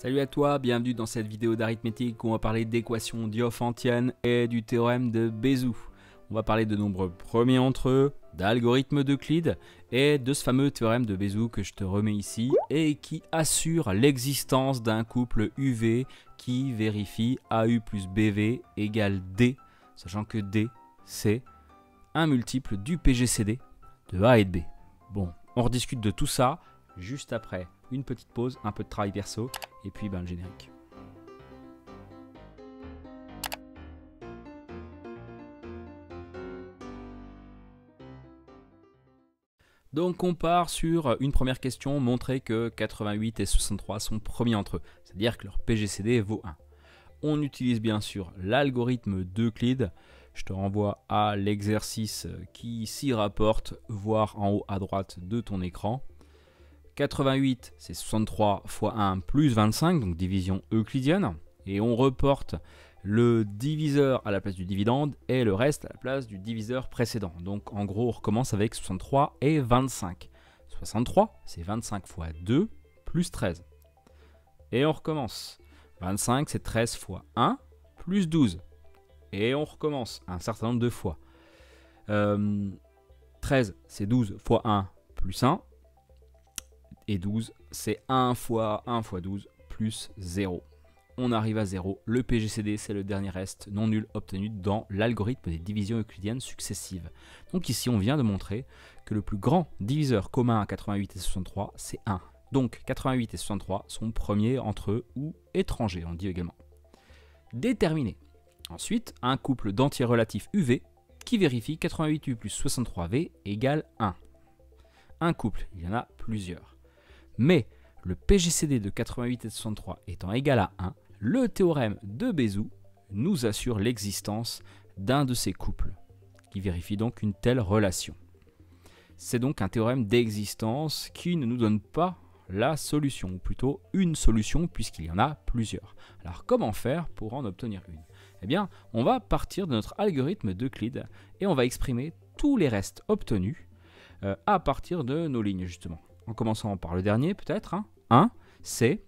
Salut à toi, bienvenue dans cette vidéo d'arithmétique où on va parler d'équations diophantiennes et du théorème de Bézout. On va parler de nombres premiers entre eux, d'algorithmes d'Euclide et de ce fameux théorème de Bézout que je te remets ici et qui assure l'existence d'un couple UV qui vérifie AU plus BV égale D, sachant que D c'est un multiple du PGCD de A et de B. Bon, on rediscute de tout ça juste après une petite pause, un peu de travail perso, et puis ben, le générique. Donc on part sur une première question, montrer que 88 et 63 sont premiers entre eux, c'est-à-dire que leur PGCD vaut 1. On utilise bien sûr l'algorithme d'Euclide, je te renvoie à l'exercice qui s'y rapporte, voir en haut à droite de ton écran. 88, c'est 63 fois 1 plus 25, donc division euclidienne. Et on reporte le diviseur à la place du dividende et le reste à la place du diviseur précédent. Donc en gros, on recommence avec 63 et 25. 63, c'est 25 fois 2 plus 13. Et on recommence. 25, c'est 13 fois 1 plus 12. Et on recommence un certain nombre de fois. 13, euh, c'est 12 fois 1 plus 1 et 12, c'est 1 fois 1 fois 12 plus 0. On arrive à 0. Le PGCD, c'est le dernier reste non nul obtenu dans l'algorithme des divisions euclidiennes successives. Donc ici, on vient de montrer que le plus grand diviseur commun à 88 et 63, c'est 1. Donc 88 et 63 sont premiers entre eux ou étrangers, on dit également. Déterminer. Ensuite, un couple d'entiers relatifs UV qui vérifie 88U plus 63V égale 1. Un couple, il y en a plusieurs. Mais le PGCD de 88 et 63 étant égal à 1, le théorème de Bézout nous assure l'existence d'un de ces couples, qui vérifie donc une telle relation. C'est donc un théorème d'existence qui ne nous donne pas la solution, ou plutôt une solution puisqu'il y en a plusieurs. Alors comment faire pour en obtenir une? Eh bien, on va partir de notre algorithme d'Euclide et on va exprimer tous les restes obtenus euh, à partir de nos lignes justement en commençant par le dernier peut-être, 1, hein. c'est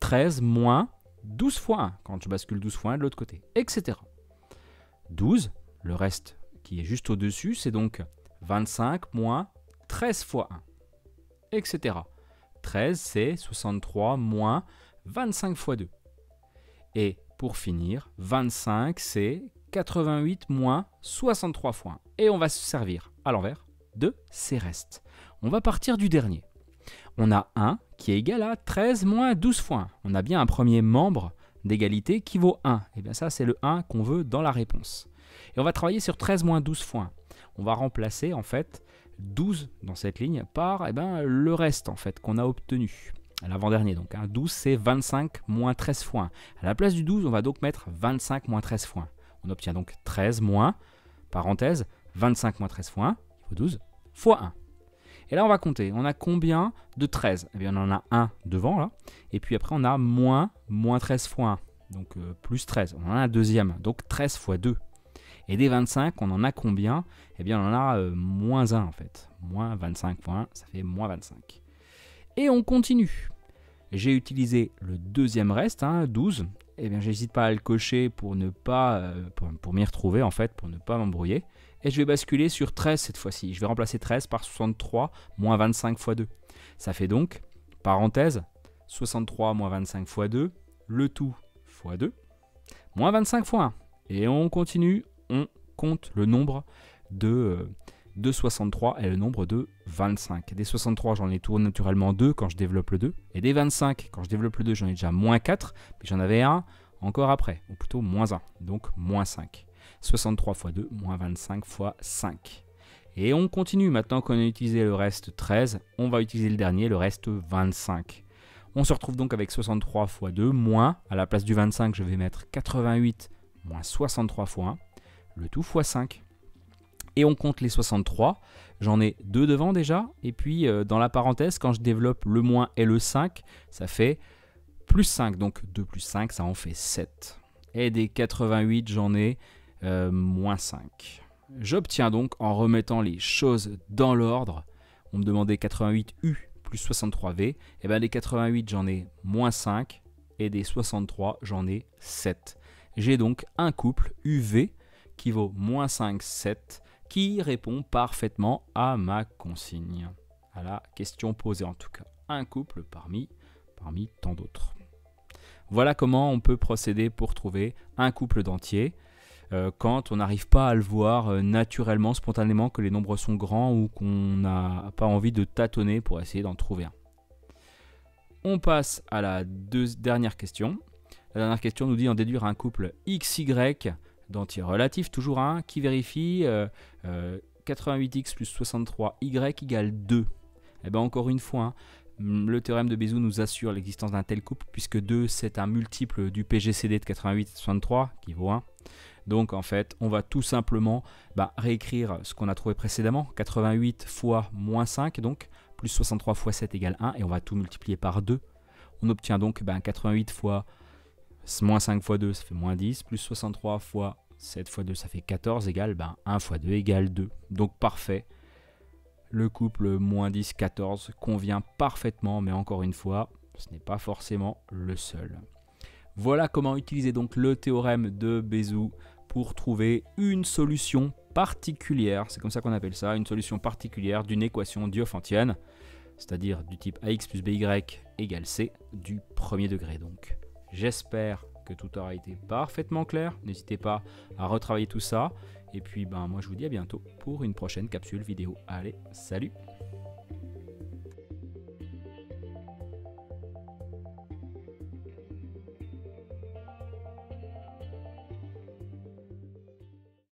13 moins 12 fois 1, quand je bascule 12 fois 1 de l'autre côté, etc. 12, le reste qui est juste au-dessus, c'est donc 25 moins 13 fois 1, etc. 13, c'est 63 moins 25 fois 2. Et pour finir, 25, c'est 88 moins 63 fois 1. Et on va se servir à l'envers de ces restes. On va partir du dernier on a 1 qui est égal à 13 moins 12 fois 1. On a bien un premier membre d'égalité qui vaut 1. Et bien ça, c'est le 1 qu'on veut dans la réponse. Et on va travailler sur 13 moins 12 fois 1. On va remplacer en fait 12 dans cette ligne par eh ben, le reste en fait qu'on a obtenu. À l'avant-dernier, donc 12 hein. c'est 25 moins 13 fois 1. À la place du 12, on va donc mettre 25 moins 13 fois 1. On obtient donc 13 moins, parenthèse, 25 moins 13 fois 1, il faut 12, fois 1. Et là, on va compter. On a combien de 13 Eh bien, on en a un devant, là. Et puis après, on a moins, moins 13 fois 1. Donc, euh, plus 13. On en a un deuxième. Donc, 13 fois 2. Et des 25, on en a combien? Eh bien, on en a euh, moins 1, en fait. Moins 25 fois 1, ça fait moins 25. Et on continue. J'ai utilisé le deuxième reste, hein, 12. Eh bien, j'hésite pas à le cocher pour ne pas, euh, pour m'y retrouver, en fait, pour ne pas m'embrouiller et je vais basculer sur 13 cette fois-ci. Je vais remplacer 13 par 63 moins 25 fois 2. Ça fait donc, parenthèse, 63 moins 25 fois 2, le tout fois 2, moins 25 fois 1. Et on continue, on compte le nombre de, 63 et le nombre de 25. Des 63, j'en ai tout naturellement 2 quand je développe le 2. Et des 25, quand je développe le 2, j'en ai déjà moins 4, mais j'en avais un encore après, ou plutôt moins 1, donc moins 5. 63 fois 2, moins 25 fois 5. Et on continue, maintenant qu'on a utilisé le reste 13, on va utiliser le dernier, le reste 25. On se retrouve donc avec 63 fois 2, moins, à la place du 25, je vais mettre 88 moins 63 fois 1, le tout fois 5. Et on compte les 63, j'en ai deux devant déjà, et puis euh, dans la parenthèse, quand je développe le moins et le 5, ça fait plus 5, donc 2 plus 5, ça en fait 7. Et des 88, j'en ai euh, moins 5. J'obtiens donc, en remettant les choses dans l'ordre, on me demandait 88U plus 63V, et bien les 88 j'en ai moins 5, et des 63, j'en ai 7. J'ai donc un couple UV qui vaut moins 5, 7, qui répond parfaitement à ma consigne. À la question posée en tout cas. Un couple parmi, parmi tant d'autres. Voilà comment on peut procéder pour trouver un couple d'entiers euh, quand on n'arrive pas à le voir euh, naturellement, spontanément, que les nombres sont grands ou qu'on n'a pas envie de tâtonner pour essayer d'en trouver un. On passe à la dernière question. La dernière question nous dit en déduire un couple XY d'entiers relatifs, toujours un, qui vérifie 88x euh, plus 63y égale 2. Et eh bien encore une fois, hein, le théorème de Bézout nous assure l'existence d'un tel couple, puisque 2 c'est un multiple du PGCD de 88 et 63, qui vaut 1. Donc en fait, on va tout simplement bah, réécrire ce qu'on a trouvé précédemment, 88 fois moins 5, donc plus 63 fois 7 égale 1, et on va tout multiplier par 2. On obtient donc 88 bah, fois moins 5 fois 2, ça fait moins 10, plus 63 fois 7 fois 2, ça fait 14, égale 1 bah, fois 2 égale 2. Donc parfait. Le couple moins 10, 14 convient parfaitement, mais encore une fois, ce n'est pas forcément le seul. Voilà comment utiliser donc le théorème de Bézout pour trouver une solution particulière, c'est comme ça qu'on appelle ça, une solution particulière d'une équation diophantienne, c'est-à-dire du type ax plus by égale c du premier degré donc. J'espère que tout aura été parfaitement clair, n'hésitez pas à retravailler tout ça, et puis ben moi je vous dis à bientôt pour une prochaine capsule vidéo. Allez, salut